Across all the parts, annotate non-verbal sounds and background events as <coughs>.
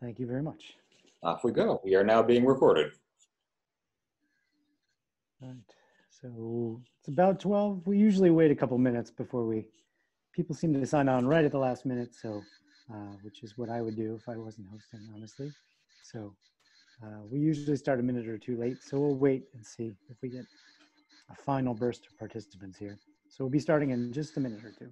Thank you very much. Off we go. We are now being recorded. All right. So it's about 12. We usually wait a couple minutes before we, people seem to sign on right at the last minute. So, uh, which is what I would do if I wasn't hosting, honestly. So uh, we usually start a minute or two late. So we'll wait and see if we get a final burst of participants here. So we'll be starting in just a minute or two.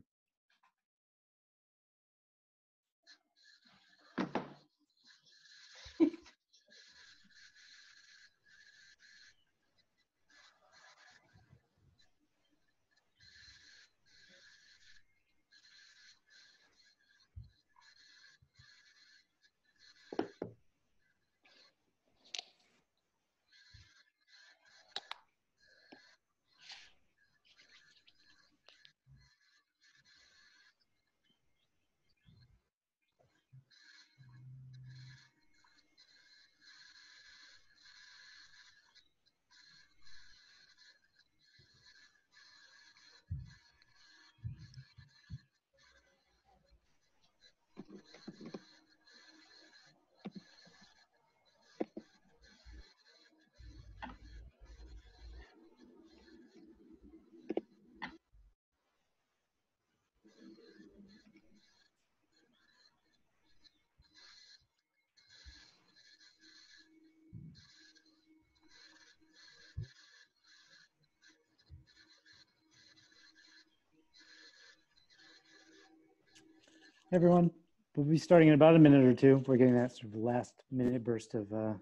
Everyone. We'll be starting in about a minute or two. We're getting that sort of last minute burst of uh,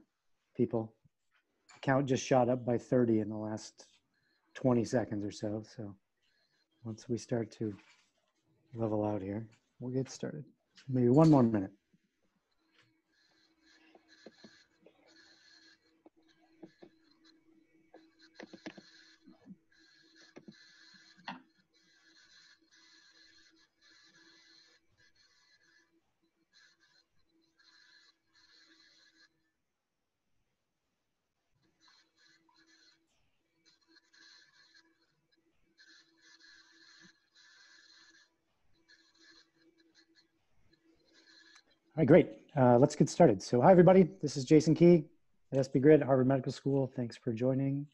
people. The count just shot up by 30 in the last 20 seconds or so. So once we start to level out here, we'll get started. Maybe one more minute. All right, great. Uh, let's get started. So hi, everybody. This is Jason Key at SB Grid, Harvard Medical School. Thanks for joining.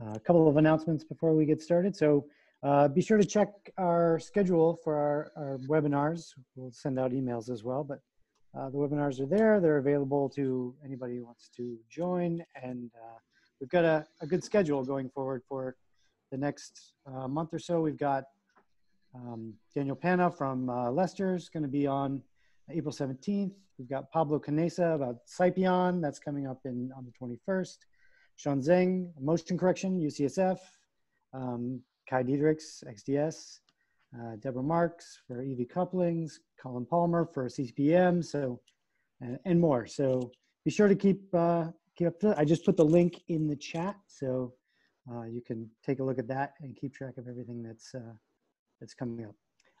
Uh, a couple of announcements before we get started. So uh, be sure to check our schedule for our, our, webinars. We'll send out emails as well, but uh, the webinars are there. They're available to anybody who wants to join. And uh, we've got a, a, good schedule going forward for the next uh, month or so. We've got um, Daniel Pana from Leicester is going to be on April 17th. We've got Pablo Conesa about Scipion, that's coming up in on the 21st. Sean Zheng, motion correction, UCSF. Um, Kay Diederichs, XDS. Uh, Deborah Marks for EV couplings. Colin Palmer for CPM, so, and, and more. So be sure to keep, uh, keep up to I just put the link in the chat, so uh, you can take a look at that and keep track of everything that's, uh, that's coming up.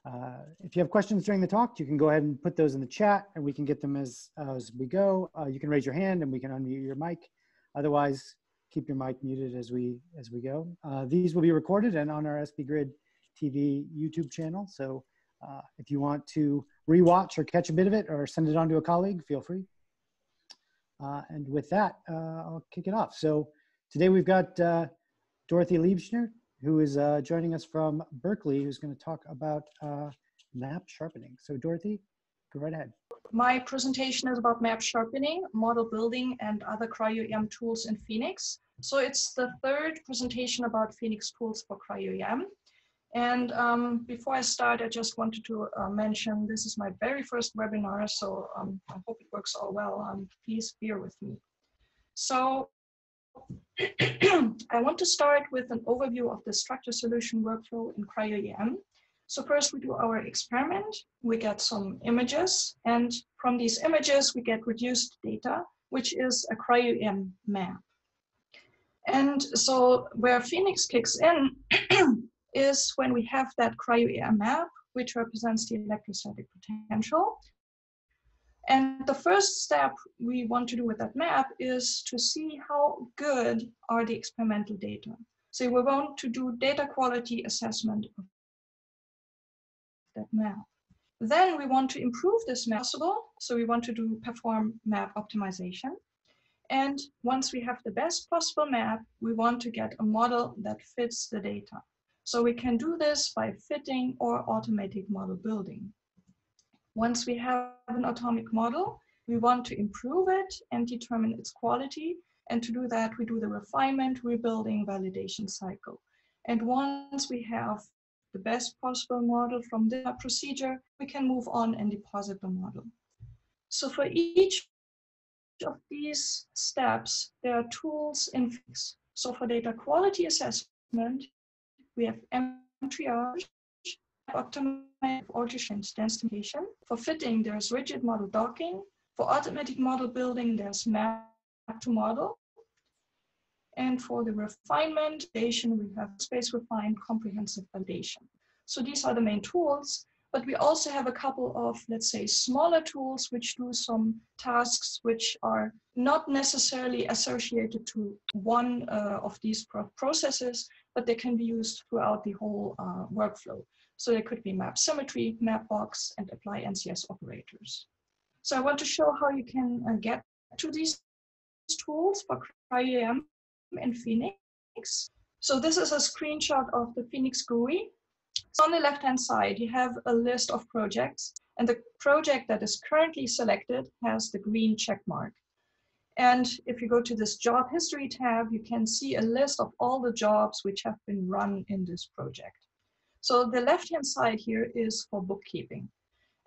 Uh, if you have questions during the talk, you can go ahead and put those in the chat and we can get them as, as we go. Uh, you can raise your hand and we can unmute your mic. Otherwise, keep your mic muted as we, as we go. Uh, these will be recorded and on our SB Grid TV YouTube channel. So uh, if you want to rewatch or catch a bit of it or send it on to a colleague, feel free. Uh, and with that, I'll kick it off. So today we've got Dorothee Liebschner who is uh, joining us from Berkeley, who's going to talk about uh, map sharpening. So Dorothee, go right ahead. My presentation is about map sharpening, model building, and other cryo-EM tools in Phenix. So it's the third presentation about Phenix tools for cryo-EM. And um, before I start, I just wanted to uh, mention this is my very first webinar, so um, I hope it works all well. Um, please bear with me. So I want to start with an overview of the structure solution workflow in cryo-EM. So first we do our experiment, we get some images, and from these images we get reduced data, which is a cryo-EM map. And so where Phenix kicks in <clears throat> is when we have that cryo-EM map, which represents the electrostatic potential, and the first step we want to do with that map is to see how good are the experimental data. So we want to do data quality assessment of that map. Then we want to improve this map possible. So we want to do perform map optimization. And once we have the best possible map, we want to get a model that fits the data. So we can do this by fitting or automatic model building. Once we have an atomic model, we want to improve it and determine its quality. And to do that, we do the refinement, rebuilding, validation cycle. And once we have the best possible model from the procedure, we can move on and deposit the model. So for each of these steps, there are tools in Phenix. So for data quality assessment, we have M-triage, optimized auto-change densification. For fitting, there's rigid model docking. For automatic model building, there's map to model. And for the refinement, we have space refined comprehensive validation. So these are the main tools, but we also have a couple of, let's say, smaller tools which do some tasks which are not necessarily associated to one uh, of these processes, but they can be used throughout the whole uh, workflow. So there could be map symmetry, map box, and apply NCS operators. So I want to show how you can uh, get to these tools for CryoEM and Phenix. So this is a screenshot of the Phenix GUI. So on the left-hand side, you have a list of projects, and the project that is currently selected has the green check mark. And if you go to this job history tab, you can see a list of all the jobs which have been run in this project. So the left-hand side here is for bookkeeping.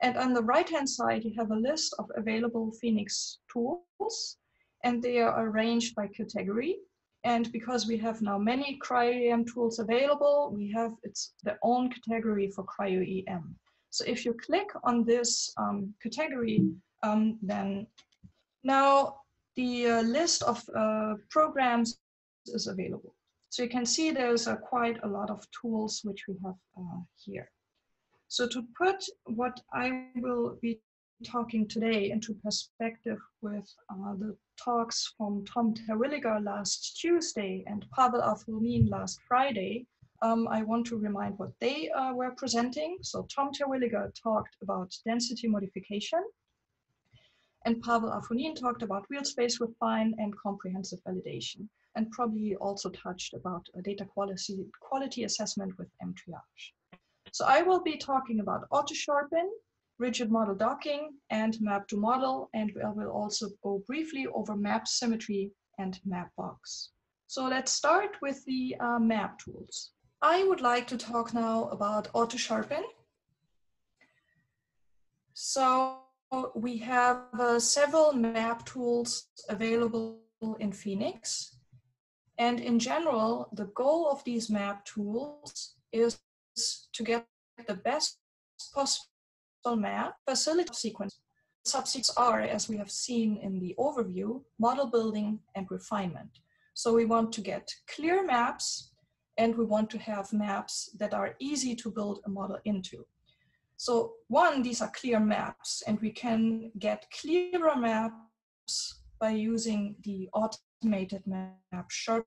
And on the right-hand side, you have a list of available Phenix tools, and they are arranged by category. And because we have now many cryo-EM tools available, we have its the own category for cryo-EM. So if you click on this um, category, um, then now the uh, list of uh, programs is available. So you can see there's uh, quite a lot of tools which we have uh, here. So to put what I will be talking today into perspective with uh, the talks from Tom Terwilliger last Tuesday and Pavel Afonine last Friday, um, I want to remind what they uh, were presenting. So Tom Terwilliger talked about density modification, and Pavel Afonine talked about real space refine and comprehensive validation and probably also touched about data quality, quality assessment with M-triage. So I will be talking about auto-sharpen, rigid model docking, and map to model, and I will also go briefly over map symmetry and Mapbox. So let's start with the uh, map tools. I would like to talk now about auto-sharpen. So we have uh, several map tools available in Phenix. And in general, the goal of these map tools is to get the best possible map facility sequence. Subsequences are, as we have seen in the overview, model building and refinement. So we want to get clear maps and we want to have maps that are easy to build a model into. So one, these are clear maps and we can get clearer maps by using the automated map sharpening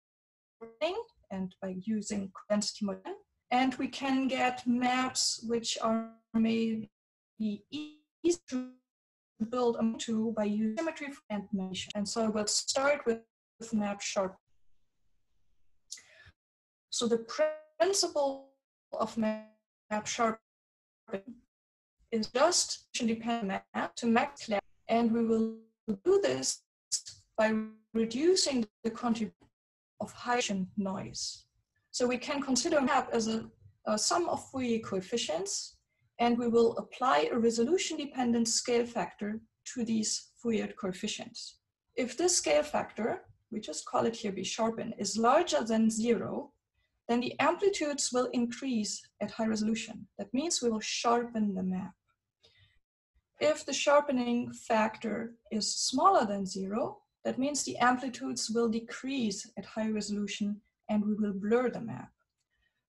and by using density modeling. And we can get maps which are maybe easy to build into by using symmetry and animation. And so we'll start with, with map sharp. So the principle of map sharpening is just independent map to max and we will do this by reducing the contribution of high noise. So we can consider map as a, a sum of Fourier coefficients, and we will apply a resolution-dependent scale factor to these Fourier coefficients. If this scale factor, we just call it here B sharpen, is larger than zero, then the amplitudes will increase at high resolution. That means we will sharpen the map. If the sharpening factor is smaller than zero, that means the amplitudes will decrease at high resolution and we will blur the map.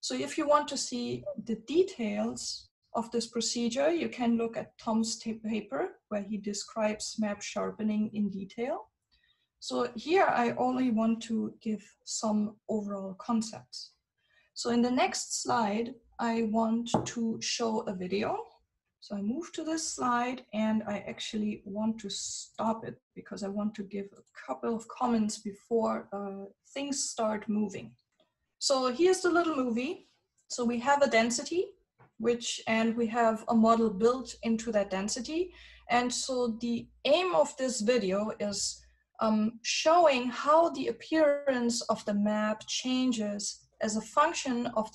So if you want to see the details of this procedure, you can look at Tom's paper where he describes map sharpening in detail. So here I only want to give some overall concepts. So in the next slide, I want to show a video. So I move to this slide and I actually want to stop it because I want to give a couple of comments before uh, things start moving. So here's the little movie. So we have a density, which, and we have a model built into that density. And so the aim of this video is um, showing how the appearance of the map changes as a function of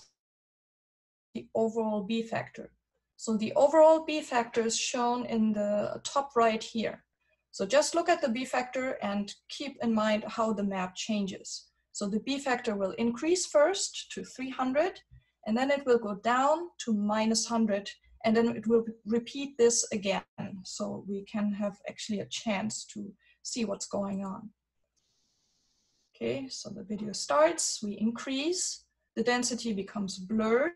the overall B factor. So the overall B factor is shown in the top right here. So just look at the B factor and keep in mind how the map changes. So the B factor will increase first to 300, and then it will go down to minus 100, and then it will repeat this again. So we can have actually a chance to see what's going on. Okay, so the video starts, we increase, the density becomes blurred,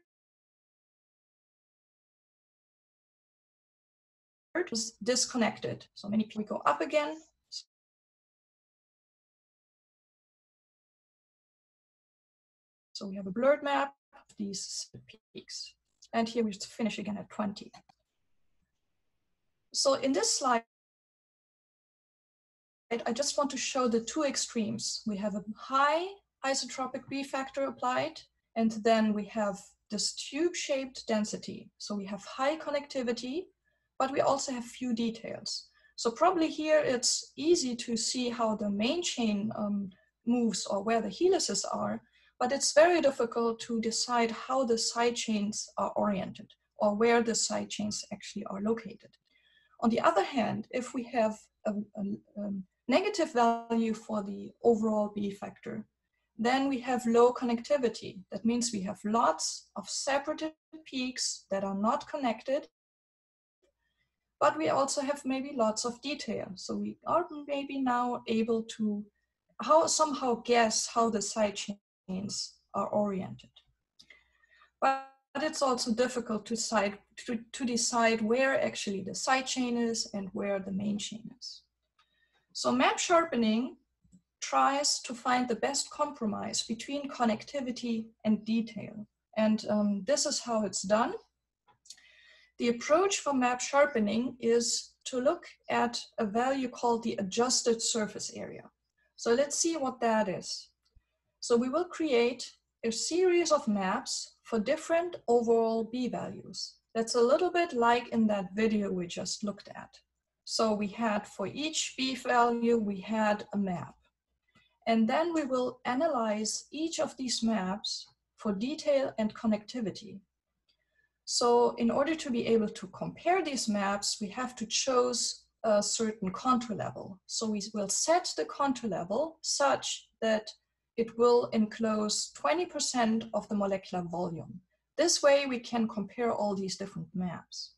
was disconnected. So many people go up again. So we have a blurred map of these peaks. And here we just finish again at 20. So in this slide, I just want to show the two extremes. We have a high isotropic B factor applied, and then we have this tube-shaped density. So we have high connectivity, but we also have few details. So probably here it's easy to see how the main chain um, moves or where the helices are, but it's very difficult to decide how the side chains are oriented or where the side chains actually are located. On the other hand, if we have a, a, a negative value for the overall B factor, then we have low connectivity. That means we have lots of separated peaks that are not connected but we also have maybe lots of detail. So we are maybe now able to how somehow guess how the side chains are oriented. But it's also difficult to, to, to decide where actually the side chain is and where the main chain is. So map sharpening tries to find the best compromise between connectivity and detail. And um, this is how it's done. The approach for map sharpening is to look at a value called the adjusted surface area. So let's see what that is. So we will create a series of maps for different overall B values. That's a little bit like in that video we just looked at. So we had for each B value, we had a map. And then we will analyze each of these maps for detail and connectivity. So in order to be able to compare these maps, we have to choose a certain contour level. So we will set the contour level such that it will enclose 20% of the molecular volume. This way we can compare all these different maps.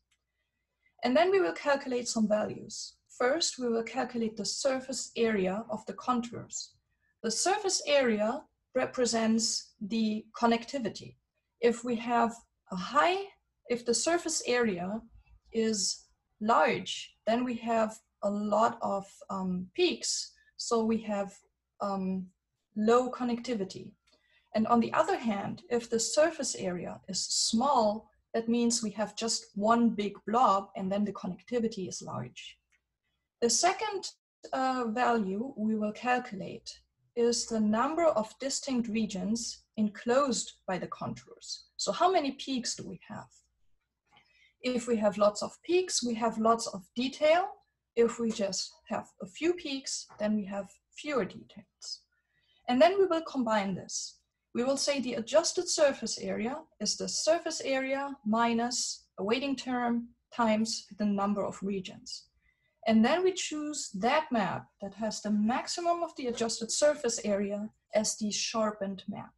And then we will calculate some values. First, we will calculate the surface area of the contours. The surface area represents the connectivity. If we have a high if the surface area is large, then we have a lot of um, peaks. So we have um, low connectivity. And on the other hand, if the surface area is small, that means we have just one big blob and then the connectivity is large. The second uh, value we will calculate is the number of distinct regions enclosed by the contours. So how many peaks do we have? If we have lots of peaks, we have lots of detail. If we just have a few peaks, then we have fewer details. And then we will combine this. We will say the adjusted surface area is the surface area minus a weighting term times the number of regions. And then we choose that map that has the maximum of the adjusted surface area as the sharpened map.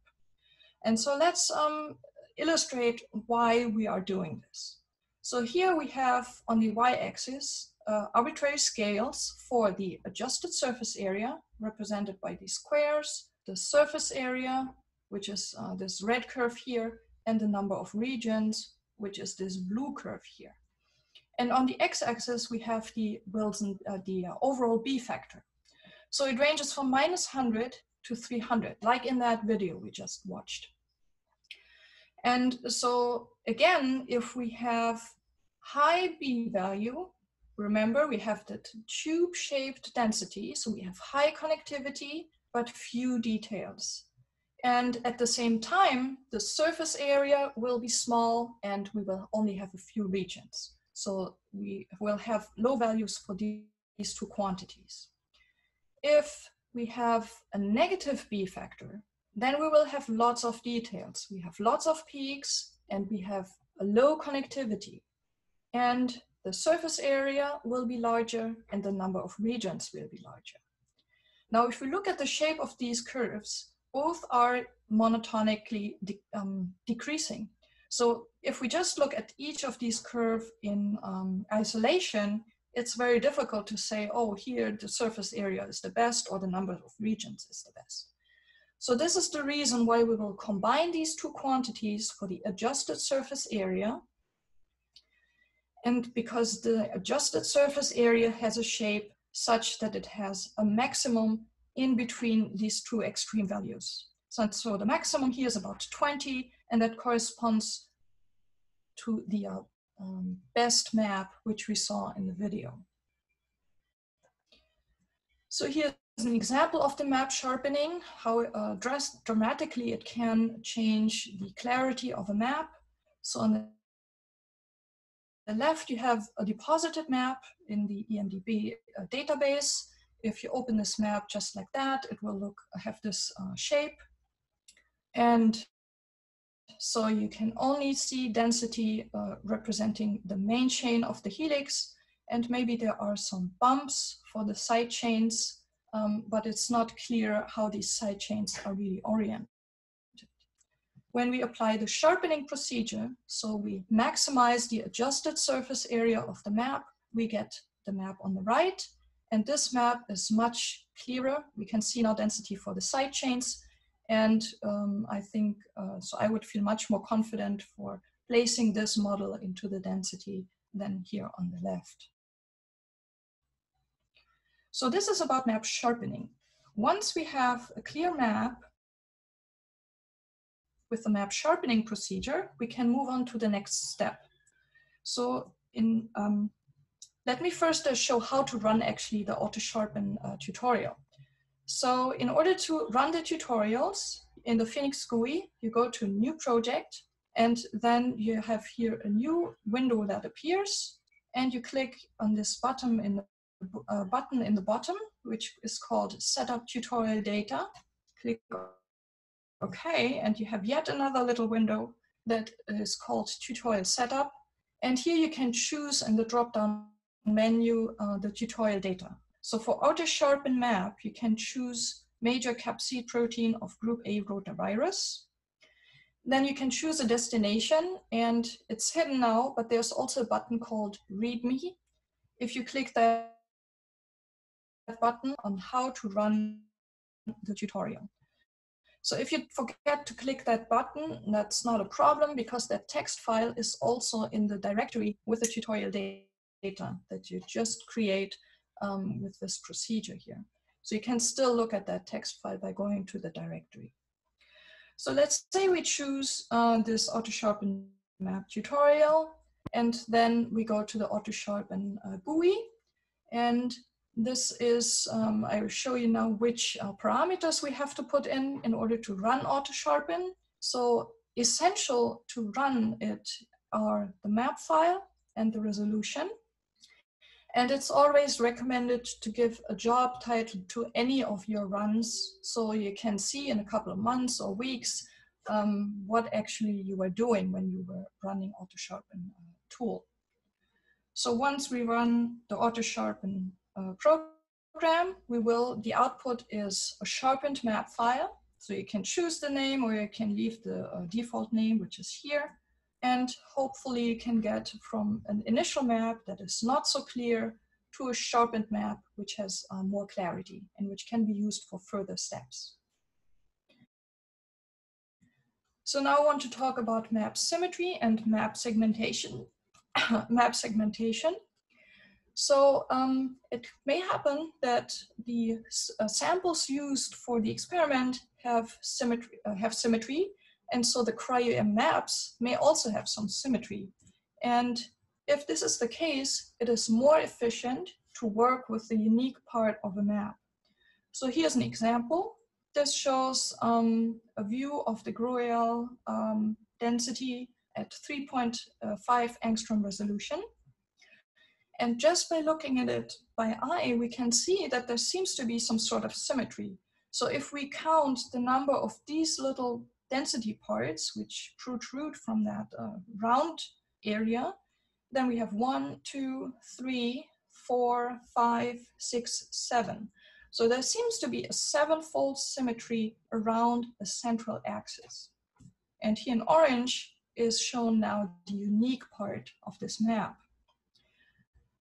And so let's um, illustrate why we are doing this. So here we have on the y-axis uh, arbitrary scales for the adjusted surface area represented by these squares, the surface area, which is uh, this red curve here, and the number of regions, which is this blue curve here. And on the x-axis, we have the Wilson, uh, the uh, overall B factor. So it ranges from minus 100 to 300, like in that video we just watched. And so again, if we have high B value, remember we have the tube-shaped density, so we have high connectivity, but few details. And at the same time, the surface area will be small and we will only have a few regions. So we will have low values for these two quantities. If we have a negative B factor, then we will have lots of details. We have lots of peaks and we have a low connectivity. And the surface area will be larger and the number of regions will be larger. Now, if we look at the shape of these curves, both are monotonically de um, decreasing. So if we just look at each of these curves in um, isolation, it's very difficult to say, oh, here the surface area is the best or the number of regions is the best. So this is the reason why we will combine these two quantities for the adjusted surface area. And because the adjusted surface area has a shape such that it has a maximum in between these two extreme values. So, so the maximum here is about 20, and that corresponds to the uh, um, best map, which we saw in the video. So here's an example of the map sharpening, how uh, dramatically it can change the clarity of a map. So on the, the left, you have a deposited map in the EMDB uh, database. If you open this map just like that, it will look have this uh, shape. And so you can only see density uh, representing the main chain of the helix, and maybe there are some bumps for the side chains, um, but it's not clear how these side chains are really oriented. When we apply the sharpening procedure, so we maximize the adjusted surface area of the map, we get the map on the right, and this map is much clearer. We can see now density for the side chains, and um, I think, uh, so I would feel much more confident for placing this model into the density than here on the left. So this is about map sharpening. Once we have a clear map with the map sharpening procedure, we can move on to the next step. So in, um, let me first uh, show how to run actually the auto sharpen uh, tutorial. So in order to run the tutorials in the Phenix GUI, you go to new project and then you have here a new window that appears and you click on this button in the uh, button in the bottom, which is called setup tutorial data. Click OK, and you have yet another little window that is called tutorial setup. And here you can choose in the drop-down menu uh, the tutorial data. So for auto sharpen map, you can choose major capsid protein of group A rotavirus. Then you can choose a destination and it's hidden now, but there's also a button called read me. If you click that button on how to run the tutorial. So if you forget to click that button, that's not a problem because that text file is also in the directory with the tutorial data that you just create um, with this procedure here. So you can still look at that text file by going to the directory. So let's say we choose uh, this AutoSharpen map tutorial, and then we go to the AutoSharpen uh, GUI. And this is, um, I will show you now which uh, parameters we have to put in in order to run AutoSharpen. So essential to run it are the map file and the resolution. And it's always recommended to give a job title to any of your runs so you can see in a couple of months or weeks um, what actually you were doing when you were running AutoSharpen uh, tool. So once we run the AutoSharpen program, we will, the output is a sharpened map file. So you can choose the name or you can leave the uh, default name, which is here and hopefully you can get from an initial map that is not so clear to a sharpened map which has uh, more clarity and which can be used for further steps. So now I want to talk about map symmetry and map segmentation. <coughs> map segmentation. So um, it may happen that the uh, samples used for the experiment have symmetry, uh, have symmetry and so the cryo-EM maps may also have some symmetry. And if this is the case, it is more efficient to work with the unique part of a map. So here's an example. This shows um, a view of the GroEL um, density at 3.5 angstrom resolution. And just by looking at it by eye, we can see that there seems to be some sort of symmetry. So if we count the number of these little density parts, which protrude from that uh, round area, then we have one, two, three, four, five, six, seven. So there seems to be a sevenfold symmetry around the central axis. And here in orange is shown now the unique part of this map.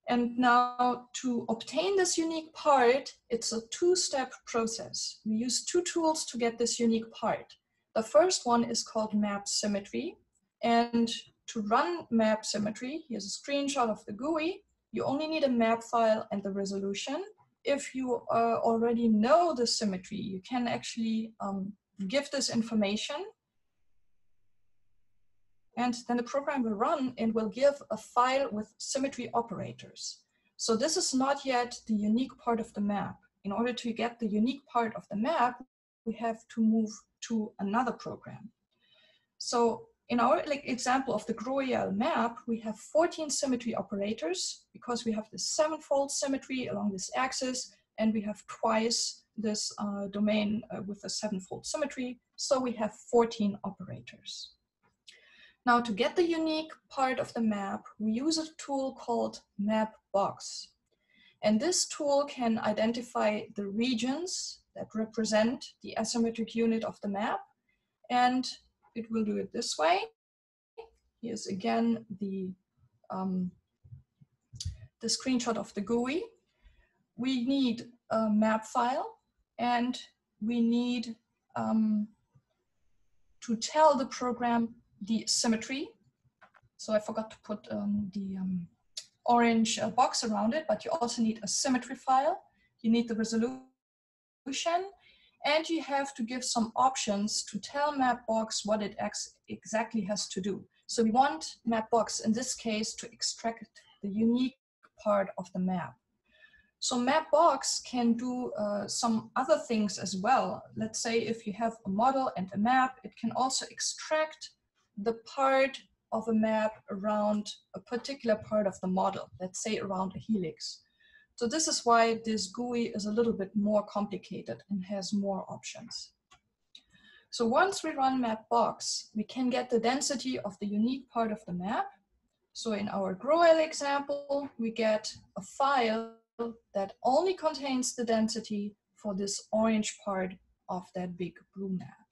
And now to obtain this unique part, it's a two-step process. We use two tools to get this unique part. The first one is called map symmetry. And to run map symmetry, here's a screenshot of the GUI. You only need a map file and the resolution. If you uh, already know the symmetry, you can actually um, give this information and then the program will run and will give a file with symmetry operators. So this is not yet the unique part of the map. In order to get the unique part of the map, we have to move to another program. So in our like, example of the GroEL map, we have 14 symmetry operators because we have the sevenfold symmetry along this axis, and we have twice this uh, domain uh, with a sevenfold symmetry. So we have 14 operators. Now to get the unique part of the map, we use a tool called Mapbox. And this tool can identify the regions that represent the asymmetric unit of the map. And it will do it this way. Here's again the, um, the screenshot of the GUI. We need a map file and we need um, to tell the program the symmetry. So I forgot to put um, the um, orange uh, box around it, but you also need a symmetry file. You need the resolution, and you have to give some options to tell Mapbox what it ex exactly has to do. So we want Mapbox, in this case, to extract the unique part of the map. So Mapbox can do uh, some other things as well. Let's say if you have a model and a map, it can also extract the part of a map around a particular part of the model, let's say around a helix. So this is why this GUI is a little bit more complicated and has more options. So once we run Mapbox, we can get the density of the unique part of the map. So in our GroEL example, we get a file that only contains the density for this orange part of that big blue map.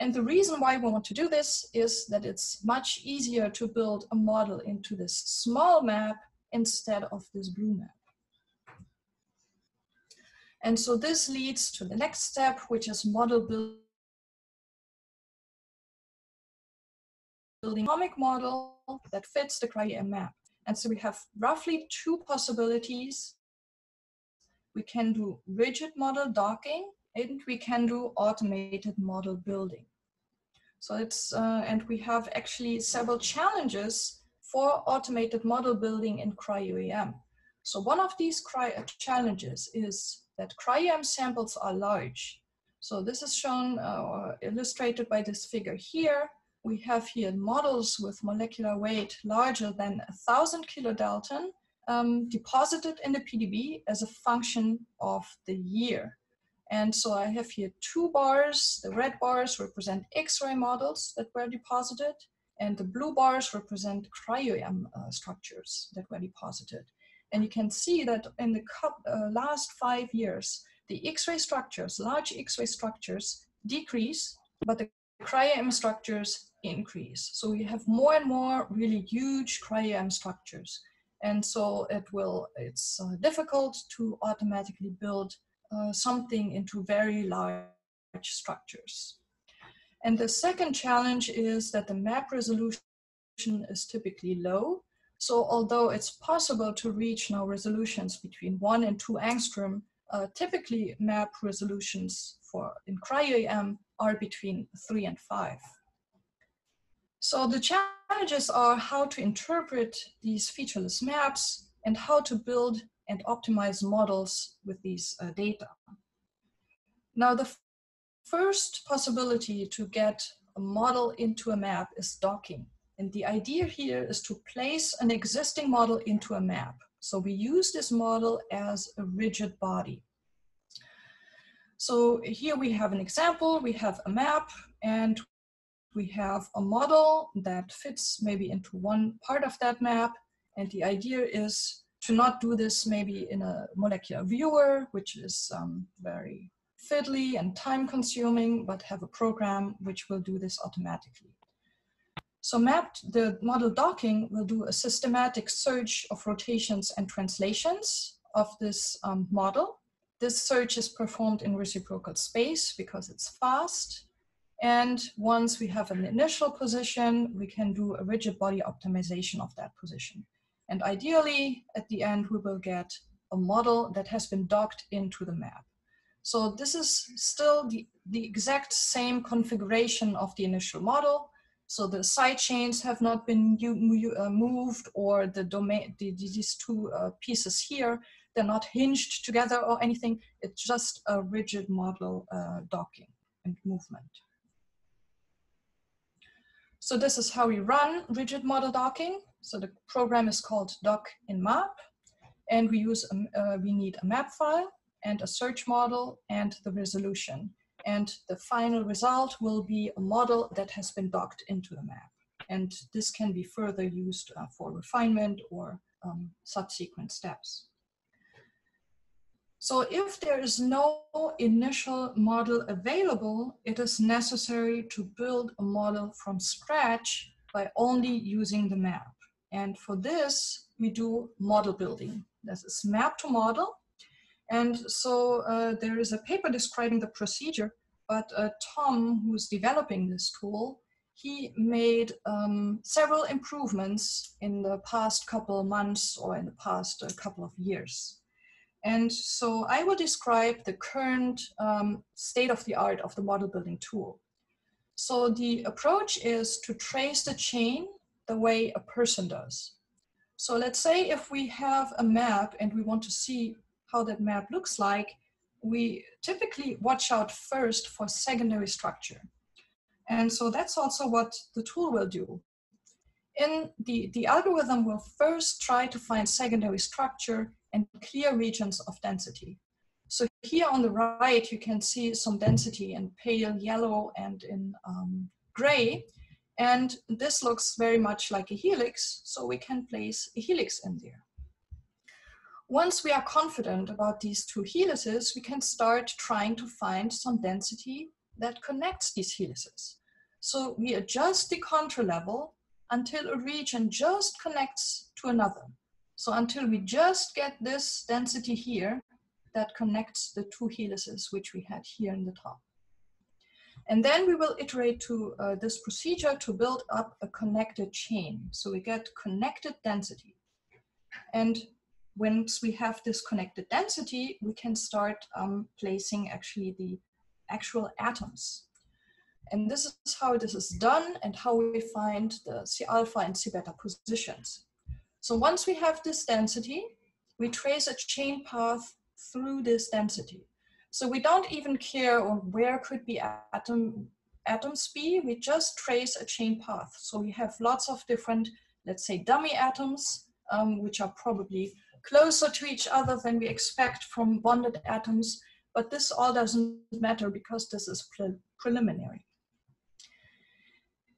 And the reason why we want to do this is that it's much easier to build a model into this small map instead of this blue map. And so this leads to the next step, which is model building. building comic model that fits the cryo map. And so we have roughly two possibilities. We can do rigid model docking and we can do automated model building. So it's, uh, and we have actually several challenges for automated model building in cryo-EM. So one of these cryo challenges is that cryo-EM samples are large. So this is shown uh, or illustrated by this figure here. We have here models with molecular weight larger than thousand kilodalton um, deposited in the PDB as a function of the year. And so I have here two bars. The red bars represent X-ray models that were deposited, and the blue bars represent cryo-EM uh, structures that were deposited. And you can see that in the uh, last five years, the X-ray structures, large X-ray structures, decrease, but the cryo-EM structures increase. So we have more and more really huge cryo-EM structures. And so it will, it's uh, difficult to automatically build uh, something into very large structures. And the second challenge is that the map resolution is typically low. So although it's possible to reach now resolutions between one and two angstrom, uh, typically map resolutions for in cryo-EM are between three and five. So the challenges are how to interpret these featureless maps and how to build and optimize models with these uh, data. Now, the first possibility to get a model into a map is docking. And the idea here is to place an existing model into a map. So we use this model as a rigid body. So here we have an example, we have a map and we have a model that fits maybe into one part of that map. And the idea is to not do this maybe in a molecular viewer, which is um, very fiddly and time consuming, but have a program which will do this automatically. So mapped, the model docking will do a systematic search of rotations and translations of this um, model. This search is performed in reciprocal space because it's fast. And once we have an initial position, we can do a rigid body optimization of that position. And ideally, at the end, we will get a model that has been docked into the map. So this is still the, the exact same configuration of the initial model. So the side chains have not been uh, moved or the domain, the, these two uh, pieces here, they're not hinged together or anything. It's just a rigid model uh, docking and movement. So this is how we run rigid model docking. So the program is called dock in map and we use, a, uh, we need a map file and a search model and the resolution. And the final result will be a model that has been docked into the map. And this can be further used uh, for refinement or um, subsequent steps. So if there is no initial model available, it is necessary to build a model from scratch by only using the map. And for this, we do model building. This is map to model, and so uh, there is a paper describing the procedure, but uh, Tom, who's developing this tool, he made um, several improvements in the past couple of months or in the past uh, couple of years. And so I will describe the current um, state of the art of the model building tool. So the approach is to trace the chain the way a person does. So let's say if we have a map and we want to see how that map looks like, we typically watch out first for secondary structure. And so that's also what the tool will do. In the, the algorithm will first try to find secondary structure and clear regions of density. So here on the right, you can see some density in pale yellow and in um, gray. And this looks very much like a helix, so we can place a helix in there. Once we are confident about these two helices, we can start trying to find some density that connects these helices. So we adjust the contour level until a region just connects to another. So until we just get this density here that connects the two helices, which we had here in the top. And then we will iterate to uh, this procedure to build up a connected chain. So we get connected density. And once we have this connected density, we can start um, placing actually the actual atoms. And this is how this is done and how we find the C alpha and C beta positions. So once we have this density, we trace a chain path through this density. So we don't even care where could be atom, atoms be, we just trace a chain path. So we have lots of different, let's say dummy atoms, um, which are probably closer to each other than we expect from bonded atoms, but this all doesn't matter because this is pre preliminary.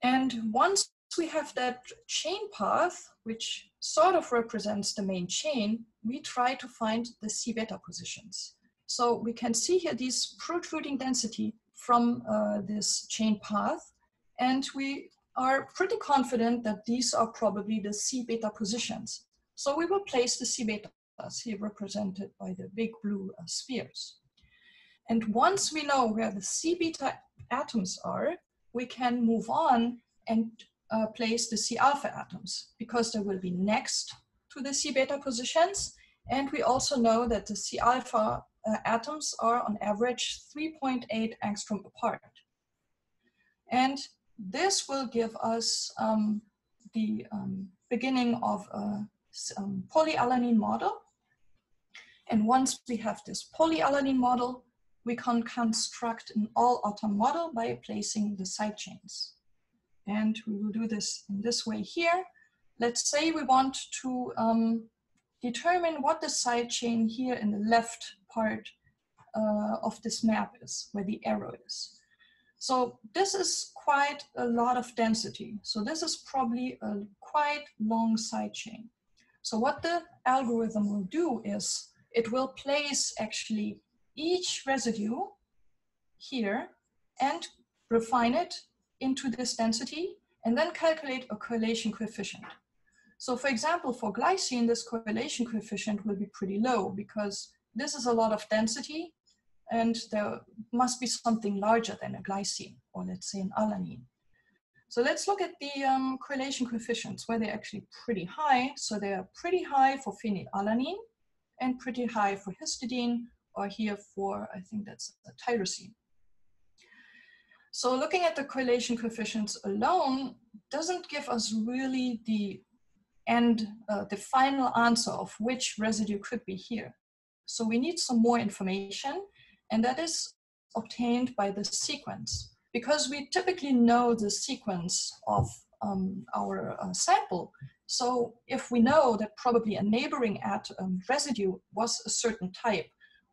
And once we have that chain path, which sort of represents the main chain, we try to find the C beta positions. So we can see here these protruding density from uh, this chain path, and we are pretty confident that these are probably the C beta positions. So we will place the C betas here represented by the big blue uh, spheres. And once we know where the C beta atoms are, we can move on and uh, place the C alpha atoms because they will be next to the C beta positions. And we also know that the C alpha uh, atoms are on average 3.8 angstrom apart. And this will give us um, the um, beginning of a um, polyalanine model. And once we have this polyalanine model, we can construct an all-atom model by placing the side chains. And we will do this in this way here. Let's say we want to um, determine what the side chain here in the left part uh, of this map is, where the arrow is. So this is quite a lot of density. So this is probably a quite long side chain. So what the algorithm will do is it will place actually each residue here and refine it into this density and then calculate a correlation coefficient. So for example, for glycine, this correlation coefficient will be pretty low because this is a lot of density and there must be something larger than a glycine or let's say an alanine. So let's look at the um, correlation coefficients where they're actually pretty high. So they're pretty high for phenylalanine and pretty high for histidine or here for, I think that's tyrosine. So looking at the correlation coefficients alone doesn't give us really the end, uh, the final answer of which residue could be here. So we need some more information and that is obtained by the sequence. Because we typically know the sequence of um, our uh, sample, so if we know that probably a neighboring atom residue was a certain type,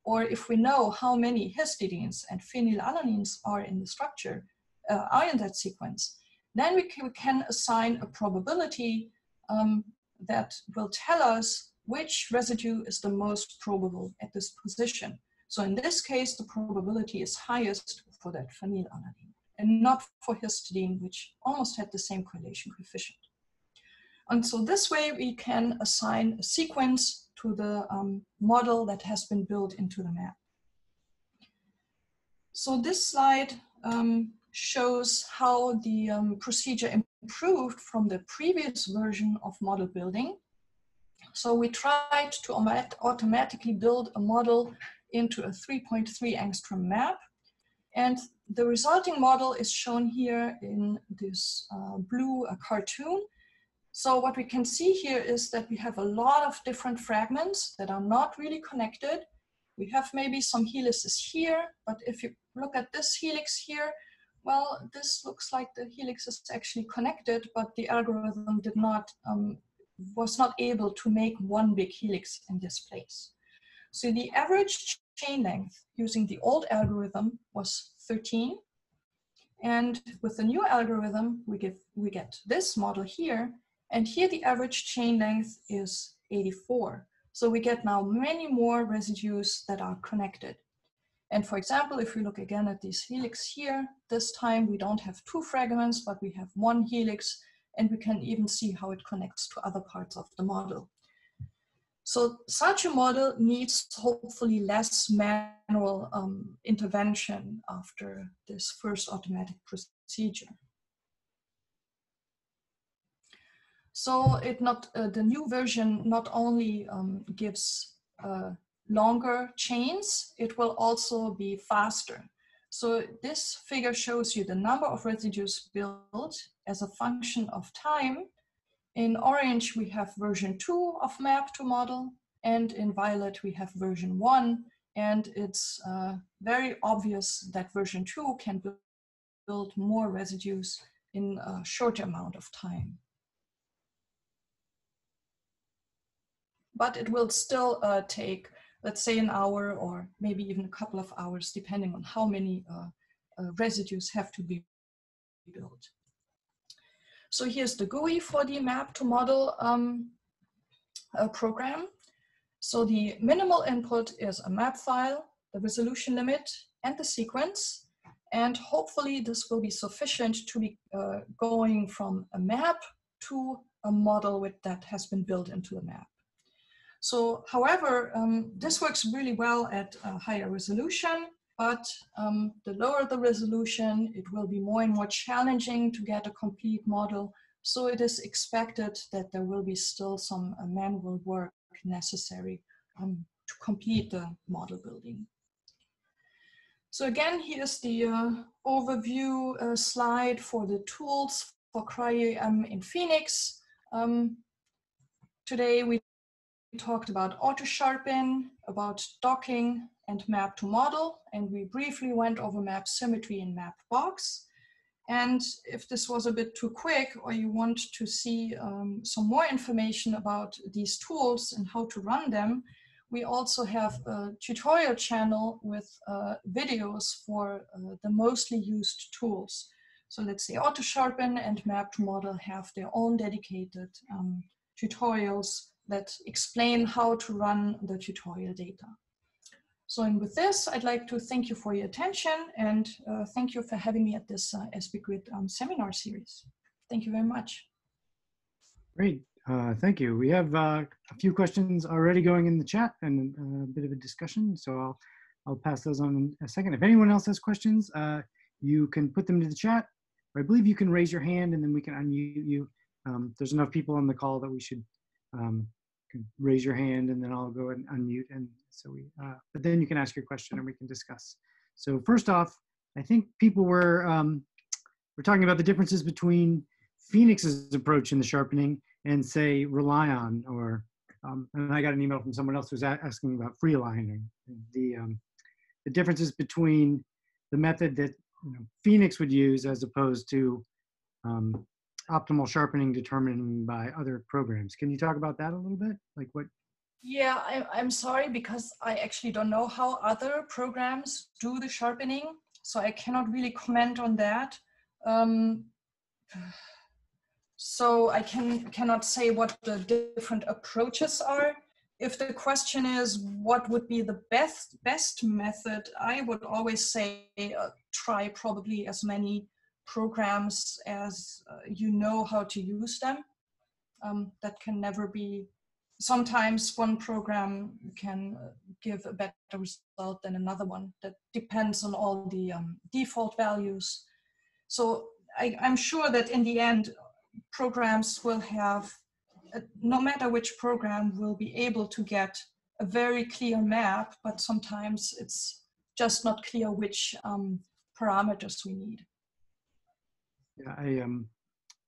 or if we know how many histidines and phenylalanines are in the structure, uh, are in that sequence, then we can, we can assign a probability um, that will tell us which residue is the most probable at this position. So in this case, the probability is highest for that phenylalanine and not for histidine, which almost had the same correlation coefficient. And so this way we can assign a sequence to the um, model that has been built into the map. So this slide um, shows how the um, procedure improved from the previous version of model building. So we tried to automatically build a model into a 3.3 angstrom map. And the resulting model is shown here in this uh, blue uh, cartoon. So what we can see here is that we have a lot of different fragments that are not really connected. We have maybe some helices here, but if you look at this helix here, well, this looks like the helix is actually connected, but the algorithm did not, um, was not able to make one big helix in this place. So the average chain length using the old algorithm was 13. And with the new algorithm, we get, we get this model here. And here the average chain length is 84. So we get now many more residues that are connected. And for example, if we look again at this helix here, this time we don't have two fragments, but we have one helix, and we can even see how it connects to other parts of the model. So such a model needs hopefully less manual um, intervention after this first automatic procedure. So it not uh, the new version not only um, gives uh, longer chains, it will also be faster. So this figure shows you the number of residues built as a function of time in orange, we have version two of map to model, and in violet, we have version one. And it's uh, very obvious that version two can build more residues in a shorter amount of time. But it will still uh, take, let's say an hour or maybe even a couple of hours, depending on how many uh, uh residues have to be built. So here's the GUI for the map to model um, program. So the minimal input is a map file, the resolution limit, and the sequence. And hopefully this will be sufficient to be uh, going from a map to a model with, that has been built into the map. So however, um, this works really well at higher resolution but um, the lower the resolution, it will be more and more challenging to get a complete model. So it is expected that there will be still some uh, manual work necessary um, to complete the model building. So again, here's the uh, overview uh, slide for the tools for cryo-EM in Phenix. Um, today we talked about auto-sharpen, about docking, and map to model, and we briefly went over map symmetry and map box. And if this was a bit too quick or you want to see um, some more information about these tools and how to run them, we also have a tutorial channel with uh, videos for uh, the mostly used tools. So let's say AutoSharpen and Map to Model have their own dedicated um, tutorials that explain how to run the tutorial data. So and with this, I'd like to thank you for your attention and uh, thank you for having me at this uh, SBGrid um, seminar series. Thank you very much. Great, uh, thank you. We have uh, a few questions already going in the chat and uh, a bit of a discussion, so I'll, I'll pass those on in a second. If anyone else has questions, uh, you can put them into the chat, or I believe you can raise your hand and then we can unmute you. Um, there's enough people on the call that we should um, raise your hand and then I'll go and unmute and so we, uh, but then you can ask your question and we can discuss. So first off, I think people were, um, we're talking about the differences between Phenix's approach in the sharpening and say RELION or, um, and I got an email from someone else who's asking about Frealign and the, um, the differences between the method that you know, Phenix would use as opposed to um, optimal sharpening determined by other programs. Can you talk about that a little bit? Like what yeah, I, I'm sorry because I actually don't know how other programs do the sharpening, so I cannot really comment on that. Um, so I can cannot say what the different approaches are. If the question is what would be the best best method, I would always say uh, try probably as many programs as uh, you know how to use them. Um, that can never be sometimes one program can uh, give a better result than another one. That depends on all the um, default values. So I, am sure that in the end, programs will have, uh, no matter which program, will be able to get a very clear map, but sometimes it's just not clear which um, parameters we need. Yeah, I um,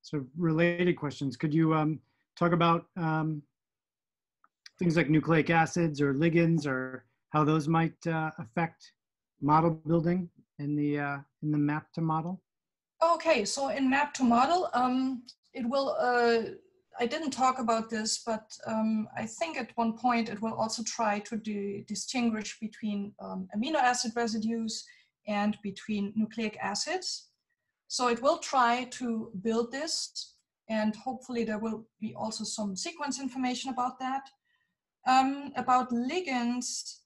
so related questions. Could you um, talk about um, things like nucleic acids or ligands or how those might uh, affect model building in the uh, in the map to model? Okay, so in map to model, um, it will. Uh, I didn't talk about this, but um, I think at one point it will also try to distinguish between um, amino acid residues and between nucleic acids. So it will try to build this, and hopefully there will be also some sequence information about that. Um, about ligands,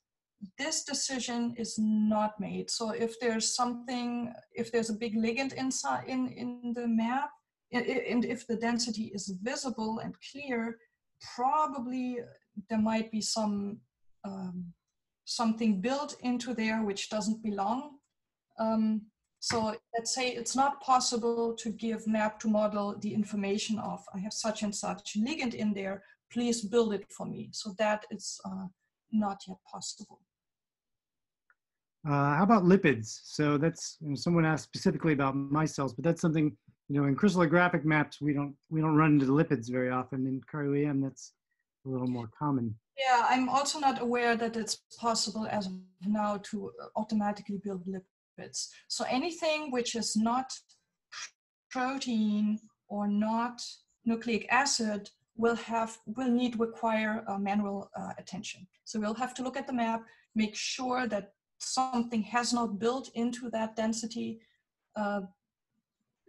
this decision is not made. So if there's something, if there's a big ligand inside in, in the map, and if the density is visible and clear, probably there might be some um, something built into there which doesn't belong. Um, so let's say it's not possible to give map to model the information of I have such and such ligand in there, please build it for me. So that is uh, not yet possible. Uh, how about lipids? So that's you know, someone asked specifically about micelles, but that's something you know in crystallographic maps we don't we don't run into lipids very often. In cryo-EM, that's a little more common. Yeah, I'm also not aware that it's possible as of now to automatically build lipids. So anything which is not protein or not nucleic acid will have will need require uh, manual uh, attention. So we'll have to look at the map, make sure that something has not built into that density. Uh,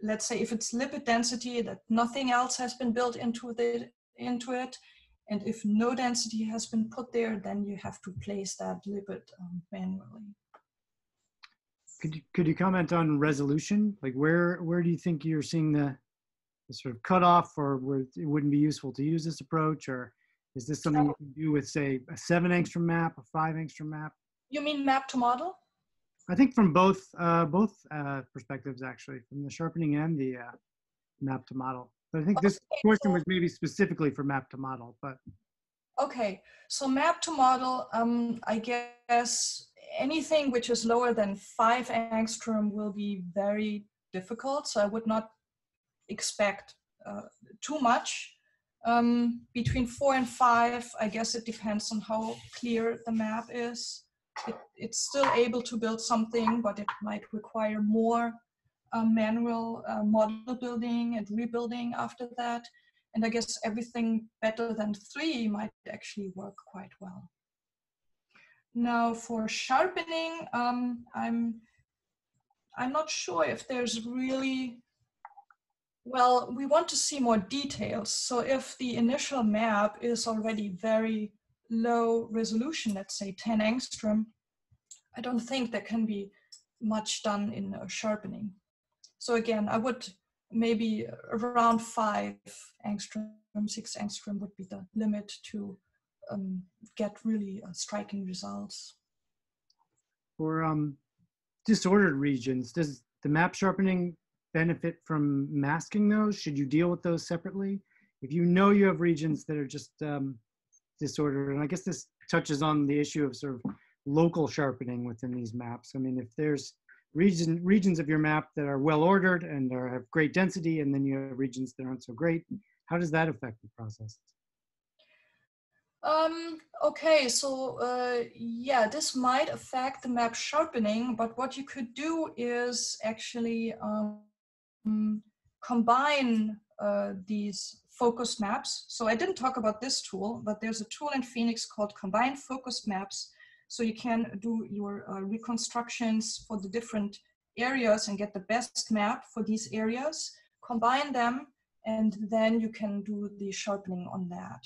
let's say if it's lipid density, that nothing else has been built into the into it. And if no density has been put there, then you have to place that lipid um, manually. Could you, could you comment on resolution? Like where, where do you think you're seeing the, sort of cutoff or where it wouldn't be useful to use this approach? Or is this something you can do with, say, a seven angstrom map, a five angstrom map? You mean map to model? I think from both uh, both uh, perspectives, actually, from the sharpening and the uh, map to model. But I think this okay, question so, was maybe specifically for map to model, but. Okay, so map to model, um, I guess anything which is lower than five angstrom will be very difficult. So I would not expect uh, too much. Um, between four and five, I guess it depends on how clear the map is. It, it's still able to build something, but it might require more uh, manual uh, model building and rebuilding after that. And I guess everything better than three might actually work quite well. Now for sharpening, um, I'm, I'm not sure if there's really, well, we want to see more details. So if the initial map is already very low resolution, let's say 10 angstrom, I don't think there can be much done in uh, sharpening. So again, I would maybe around five angstrom, six angstrom would be the limit to um, get really uh, striking results. For um, disordered regions, does the map sharpening benefit from masking those? Should you deal with those separately? If you know you have regions that are just um, disordered, and I guess this touches on the issue of sort of local sharpening within these maps. I mean, if there's region, regions of your map that are well ordered and are, have great density, and then you have regions that aren't so great, how does that affect the process? Um, okay, so uh, yeah, this might affect the map sharpening, but what you could do is actually um, combine uh, these focus maps. So I didn't talk about this tool, but there's a tool in Phenix called Combine Focus Maps. So you can do your uh, reconstructions for the different areas and get the best map for these areas, combine them, and then you can do the sharpening on that.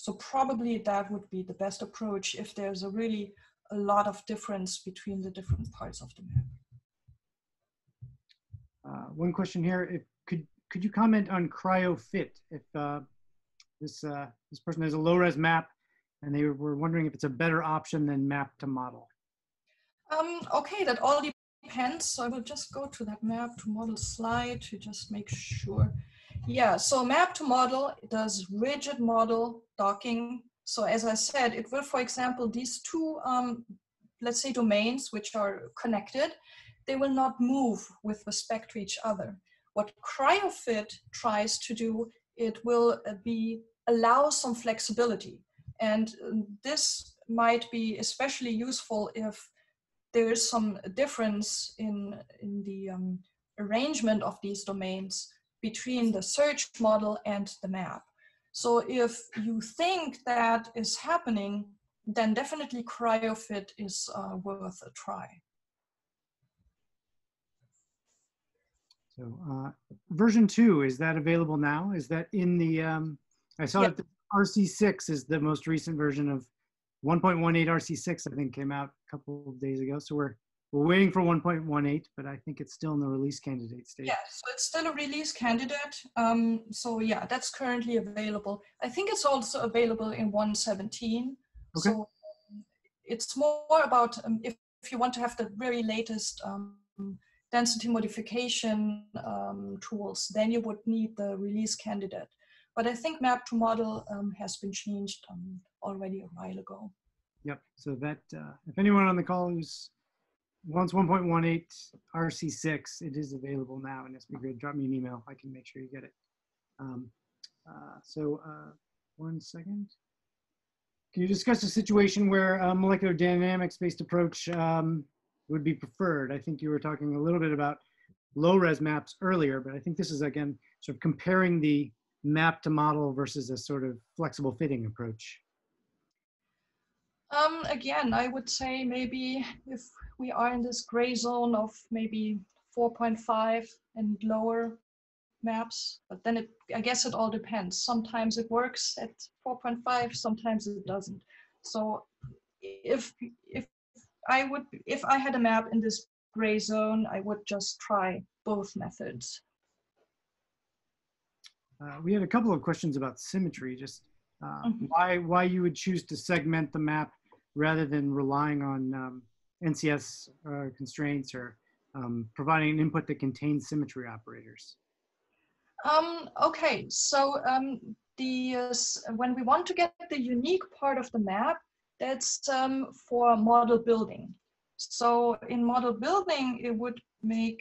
So probably that would be the best approach if there's a really a lot of difference between the different parts of the map. Uh, one question here: if, Could could you comment on CryoFit? If uh, this uh, this person has a low res map, and they were wondering if it's a better option than map to model. Um, okay, that all depends. So I will just go to that map to model slide to just make sure. Yeah, so map to model does rigid model docking. So as I said, it will, for example, these two, um, let's say domains which are connected, they will not move with respect to each other. What CryoFit tries to do, it will uh, be allow some flexibility. And um, this might be especially useful if there is some difference in, in the um, arrangement of these domains between the search model and the map. So if you think that is happening, then definitely CryoFit is uh, worth a try. So uh, version two, is that available now? Is that in the, um, I saw yep. that RC6 is the most recent version of 1.18 RC6, I think came out a couple of days ago. So we're we're waiting for 1.18, but I think it's still in the release candidate stage. Yeah, so it's still a release candidate. Um, so yeah, that's currently available. I think it's also available in 117. Okay. So um, it's more about um, if, if you want to have the very latest um, density modification um, tools, then you would need the release candidate. But I think map to model um, has been changed already a while ago. Yep. So that uh, if anyone on the call who's once 1.18 RC6, it is available now in SBGrid. Drop me an email. I can make sure you get it. Um, uh, so uh, one second. Can you discuss a situation where a molecular dynamics-based approach um, would be preferred? I think you were talking a little bit about low-res maps earlier, but I think this is, again, sort of comparing the map to model versus a sort of flexible fitting approach. Um, again, I would say maybe if we are in this gray zone of maybe 4.5 and lower maps, but then it, I guess it all depends. Sometimes it works at 4.5, sometimes it doesn't. So if, if I would, if I had a map in this gray zone, I would just try both methods. Uh, we had a couple of questions about symmetry, just uh, mm -hmm. why, why you would choose to segment the map rather than relying on um, NCS uh, constraints or um, providing an input that contains symmetry operators? Um, okay, so um, the uh, when we want to get the unique part of the map, That's um, for model building. So in model building, it would make,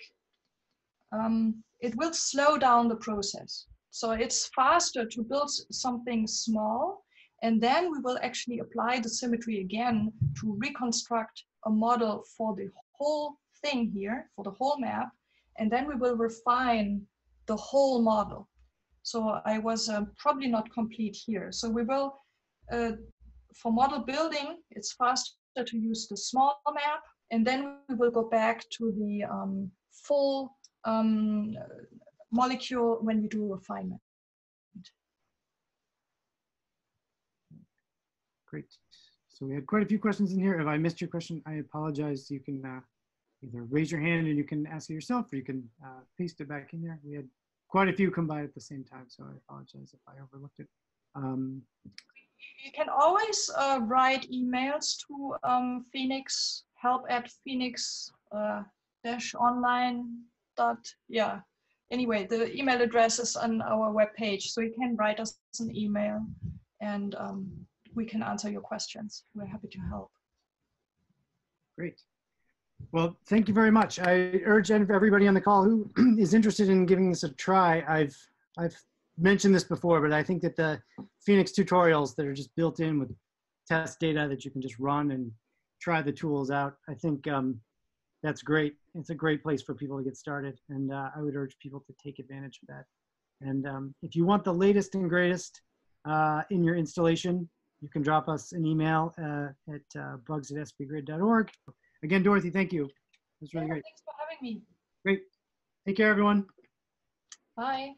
um, it will slow down the process. So it's faster to build something small, and then we will actually apply the symmetry again to reconstruct a model for the whole thing here, for the whole map, and then we will refine the whole model. So I was um, probably not complete here. So we will, uh, for model building, it's faster to use the small map, and then we will go back to the um, full um, molecule when we do refinement. Great. So we had quite a few questions in here. If I missed your question, I apologize. You can uh, either raise your hand and you can ask it yourself, or you can uh, paste it back in there. We had quite a few come by at the same time, so I apologize if I overlooked it. Um, You can always uh, write emails to um, Phenix help at Phenix uh, dash online dot yeah. Anyway, the email address is on our webpage, so you can write us an email, and um, we can answer your questions. We're happy to help. Great. Well, thank you very much. I urge everybody on the call who <clears throat> is interested in giving this a try. I've I've mentioned this before, but I think that the Phenix tutorials that are just built in with test data that you can just run and try the tools out. I think um, that's great. It's a great place for people to get started, and uh, I would urge people to take advantage of that. And um, if you want the latest and greatest uh, in your installation, you can drop us an email uh, at uh, bugs at sbgrid.org. Again, Dorothee, thank you. It was really Yeah, great. Thanks for having me. Great. Take care, everyone. Bye.